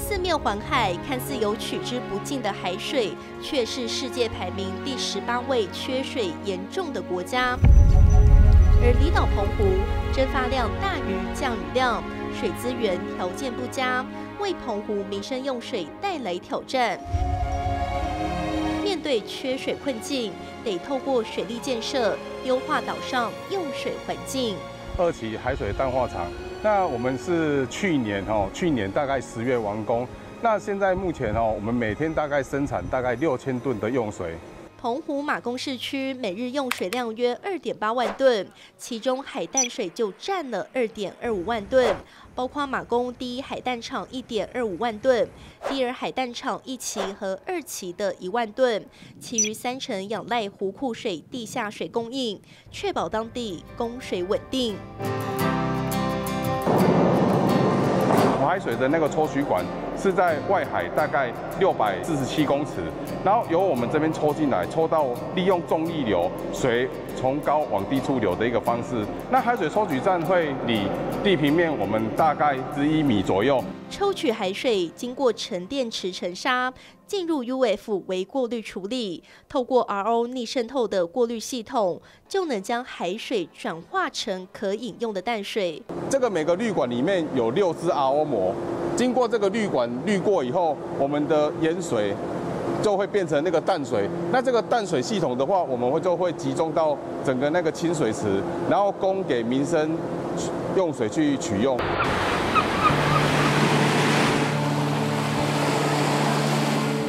四面环海，看似有取之不尽的海水，却是世界排名第十八位缺水严重的国家。而离岛澎湖蒸发量大于降雨量，水资源条件不佳，为澎湖民生用水带来挑战。面对缺水困境，得透过水利建设优化岛上用水环境。二期海水淡化厂，那我们是去年哦，去年大概十月完工。那现在目前哦，我们每天大概生产大概六千吨的用水。澎湖马公市区每日用水量约二点八万吨，其中海淡水就占了二点二五万吨，包括马公第一海淡厂一点二五万吨，第二海淡厂一期和二期的一万吨，其余三成仰赖湖库水地下水供应，确保当地供水稳定。海水的那个抽取管是在外海大概六百四十七公尺，然后由我们这边抽进来，抽到利用重力流水从高往低处流的一个方式。那海水抽取站会离地平面我们大概十一米左右。抽取海水经过沉淀池沉沙。进入 UF 为过滤处理，透过 RO 逆渗透的过滤系统，就能将海水转化成可饮用的淡水。这个每个滤管里面有六支 RO 膜，经过这个滤管滤过以后，我们的盐水就会变成那个淡水。那这个淡水系统的话，我们会就会集中到整个那个清水池，然后供给民生用水去取用。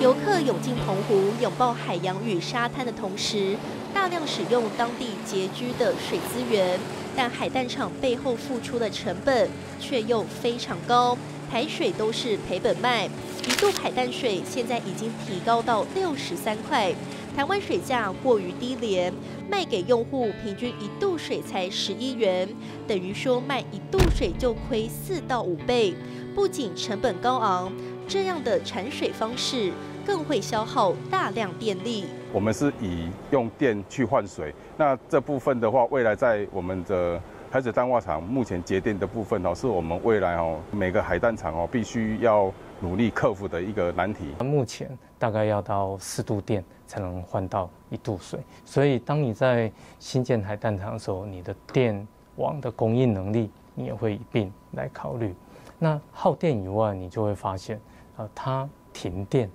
游客涌进澎湖，拥抱海洋与沙滩的同时，大量使用当地拮据的水资源，但海淡厂背后付出的成本却又非常高，台水都是赔本卖。一度海淡水现在已经提高到六十三块，台湾水价过于低廉，卖给用户平均一度水才十一元，等于说卖一度水就亏四到五倍，不仅成本高昂，这样的产水方式。更会消耗大量电力。我们是以用电去换水，那这部分的话，未来在我们的海水淡化厂目前节电的部分哦，是我们未来哦每个海淡厂哦必须要努力克服的一个难题。目前大概要到四度电才能换到一度水，所以当你在新建海淡厂的时候，你的电网的供应能力你也会一并来考虑。那耗电以外，你就会发现，呃，它停电。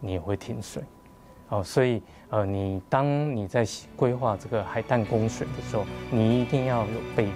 你也会停水，哦，所以呃，你当你在规划这个海淡供水的时候，你一定要有备援。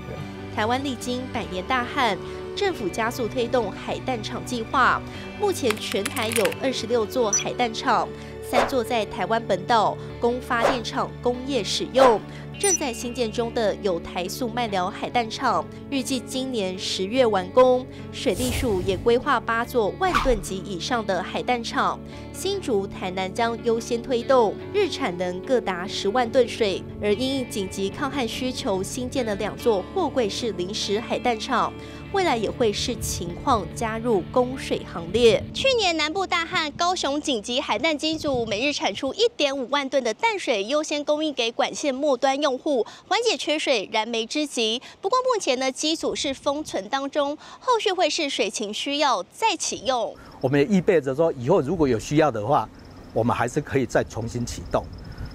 台湾历经百年大旱，政府加速推动海淡厂计划，目前全台有二十六座海淡厂，三座在台湾本岛供发电厂工业使用。正在新建中的有台塑麦寮海淡厂，预计今年十月完工。水利署也规划八座万吨级以上的海淡厂，新竹、台南将优先推动，日产能各达十万吨水。而因应紧急抗旱需求，新建的两座货柜式临时海淡厂。未来也会视情况加入供水行列。去年南部大旱，高雄紧急海淡机组每日产出一点五万吨的淡水，优先供应给管线末端用户，缓解缺水燃眉之急。不过目前呢，机组是封存当中，后续会是水情需要再启用。我们也预备着说，以后如果有需要的话，我们还是可以再重新启动。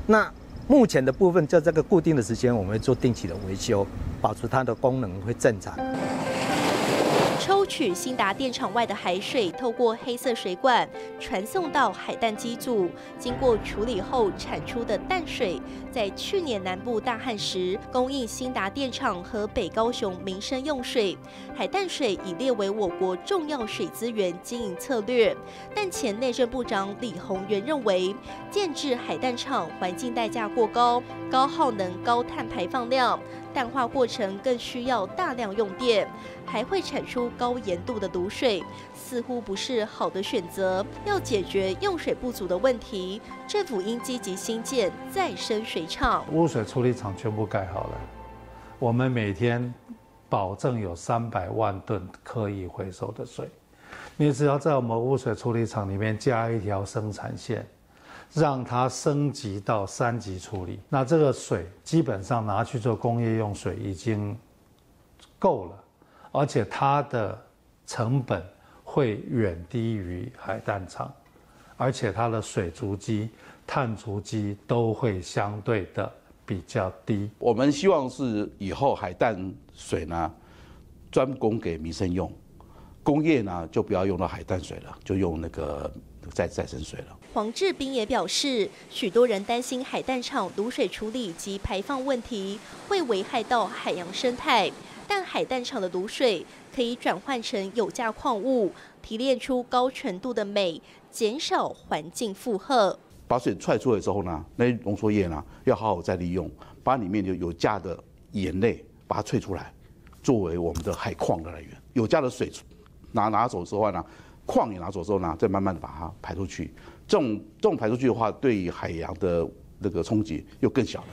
那目前的部分，在这个固定的时间，我们会做定期的维修，保持它的功能会正常。抽取新达电厂外的海水，透过黑色水管传送到海淡机组，经过处理后产出的淡水，在去年南部大旱时供应新达电厂和北高雄民生用水。海淡水已列为我国重要水资源经营策略，但前内政部长李鸿源认为，建制海淡厂环境代价过高，高耗能、高碳排放量。淡化过程更需要大量用电，还会产出高盐度的卤水，似乎不是好的选择。要解决用水不足的问题，政府应积极新建再生水厂。污水处理厂全部盖好了，我们每天保证有三百万吨可以回收的水。你只要在我们污水处理厂里面加一条生产线。让它升级到三级处理，那这个水基本上拿去做工业用水已经够了，而且它的成本。会远低于海淡厂，而且它的水足迹、碳足迹都会相对的比较低。我们希望是以后海淡水呢，专供给民生用，工业呢就不要用到海淡水了，就用那个再再生水了。黄志斌也表示，许多人担心海淡厂卤水处理及排放问题会危害到海洋生态，但海淡厂的卤水可以转换成有价矿物，提炼出高纯度的镁，减少环境负荷。把水踹出来之后呢，那浓缩液呢要好好再利用，把里面有有价的盐类把它萃出来，作为我们的海矿的来源。有价的水拿拿走之后呢，矿也拿走之后呢，再慢慢的把它排出去。这种这种排出去的话，对海洋的那个冲击又更小了。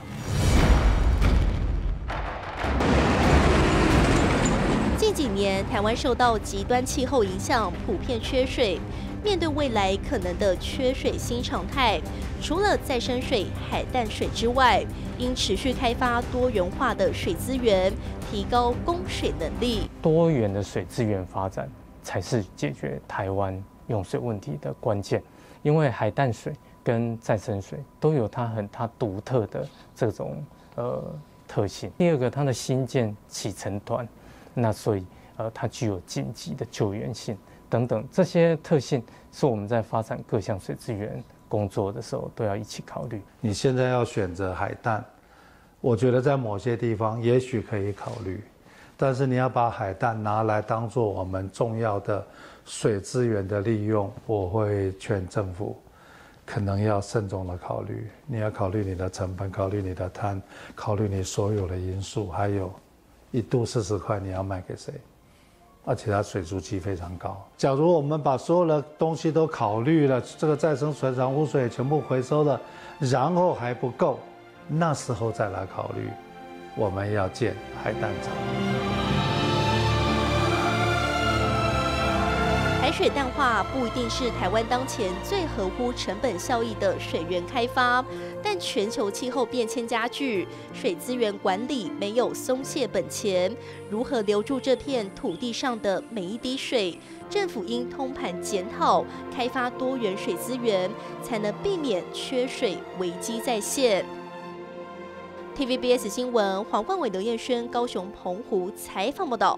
近几年，台湾受到极端气候影响，普遍缺水。面对未来可能的缺水新常态，除了再生水、海淡水之外，应持续开发多元化的水资源，提高供水能力。多元的水资源发展才是解决台湾用水问题的关键。因为海淡水跟再生水都有它很它独特的这种呃特性。第二个，它的新建起程端，那所以呃它具有紧急的救援性等等这些特性，是我们在发展各项水资源工作的时候都要一起考虑。你现在要选择海淡，我觉得在某些地方也许可以考虑，但是你要把海淡拿来当做我们重要的。水资源的利用，我会劝政府可能要慎重的考虑。你要考虑你的成本，考虑你的碳，考虑你所有的因素，还有一度四十块你要卖给谁？而且它水足迹非常高。假如我们把所有的东西都考虑了，这个再生水产污水全部回收了，然后还不够，那时候再来考虑我们要建海淡厂。水淡化不一定是台湾当前最合乎成本效益的水源开发，但全球气候变迁加剧，水资源管理没有松懈本钱，如何留住这片土地上的每一滴水？政府应通盘检讨，开发多元水资源，才能避免缺水危机再现。TVBS 新闻黄冠伟、刘彦轩高雄澎湖采访报道。